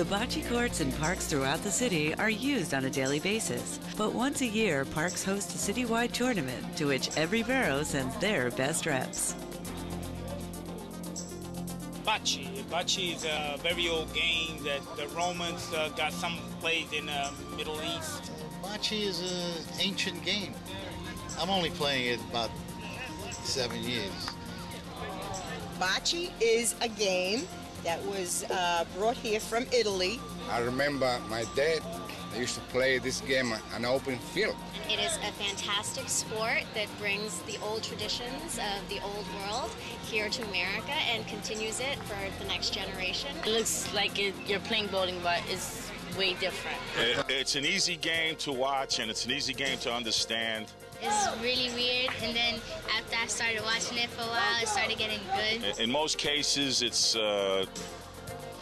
The bocce courts and parks throughout the city are used on a daily basis, but once a year, parks host a citywide tournament to which every borough sends their best reps. Bocce. Bocce is a very old game that the Romans uh, got some played in the uh, Middle East. Bocce is an ancient game. I'm only playing it about seven years. Bocce is a game that was uh, brought here from Italy. I remember my dad used to play this game on open field. It is a fantastic sport that brings the old traditions of the old world here to America and continues it for the next generation. It looks like it, you're playing bowling, but it's way different. It, it's an easy game to watch and it's an easy game to understand. It's really weird, and then after I started watching it for a while, it started getting good. In most cases, it's uh,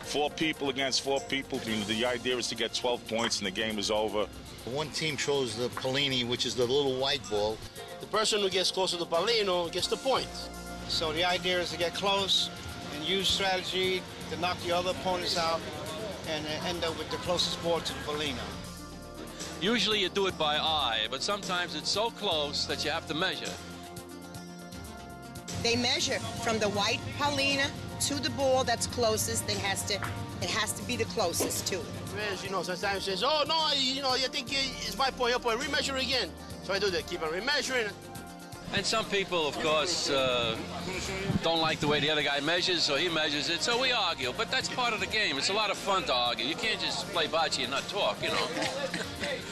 four people against four people. The idea is to get 12 points and the game is over. One team throws the Pallini, which is the little white ball. The person who gets close to the Pallino gets the points. So the idea is to get close and use strategy to knock the other opponents out and end up with the closest ball to the Pallino. Usually you do it by eye, but sometimes it's so close that you have to measure. They measure from the white Pallina to the ball that's closest. It has to, it has to be the closest to it. Whereas, you know, sometimes says, oh, no, you know, you think it's my point, your point, remeasure again. So I do that, keep on remeasuring. And some people, of course, uh, don't like the way the other guy measures, so he measures it, so we argue. But that's part of the game. It's a lot of fun to argue. You can't just play bocce and not talk, you know.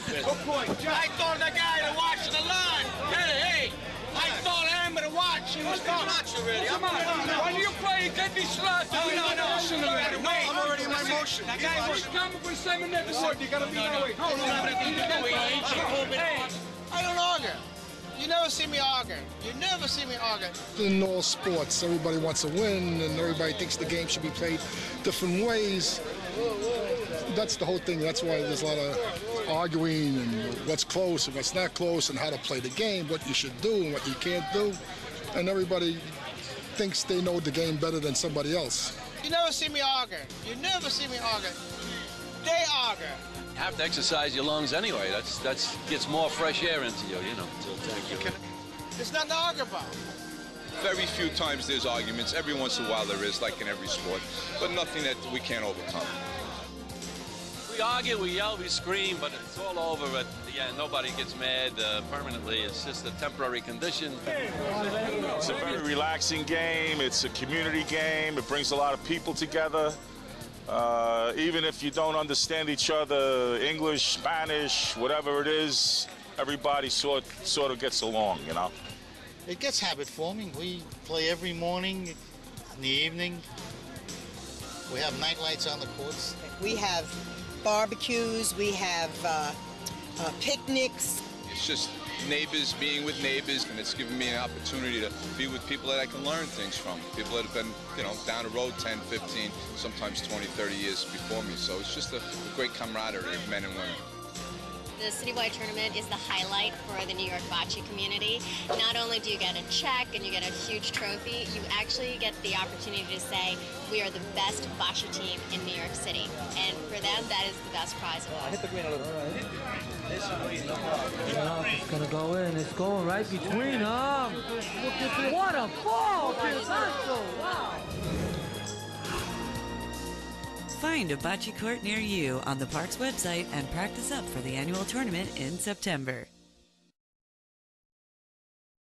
Good point. I thought the guy that watching the line. Hey, hey, I thought him to watch. He was not watching already. Come on. When you play, get these slots. No, no, no. Motion I'm already in my motion. That guy was coming for seven minutes. You gotta be no, no, no. I don't argue. You never see me argue. You never see me argue. In all sports, everybody wants to win, and everybody thinks the game should be played different ways. That's the whole thing. That's why there's a lot of arguing and what's close and what's not close, and how to play the game, what you should do and what you can't do. And everybody thinks they know the game better than somebody else. You never see me argue. You never see me argue. They argue have to exercise your lungs anyway. That's that's gets more fresh air into you, you know. You It's not to argue about. Very few times there's arguments. Every once in a while there is, like in every sport, but nothing that we can't overcome. We argue, we yell, we scream, but it's all over at the end. Nobody gets mad uh, permanently. It's just a temporary condition. It's a very relaxing game. It's a community game. It brings a lot of people together. Uh, even if you don't understand each other, English, Spanish, whatever it is, everybody sort sort of gets along, you know. It gets habit forming. We play every morning, in the evening. We have night lights on the courts. We have barbecues. We have uh, uh, picnics. It's just neighbors being with neighbors, and it's given me an opportunity to be with people that I can learn things from. People that have been, you know, down the road 10, 15, sometimes 20, 30 years before me. So it's just a, a great camaraderie of men and women. The citywide tournament is the highlight for the New York bocce community. Not only do you get a check and you get a huge trophy, you actually get the opportunity to say, we are the best bocce team in New York City. And for them, that is the best prize of all. Hit the green a little. it's gonna go in. It's going right between them. What a ball, Wow. Find a bocce court near you on the park's website and practice up for the annual tournament in September.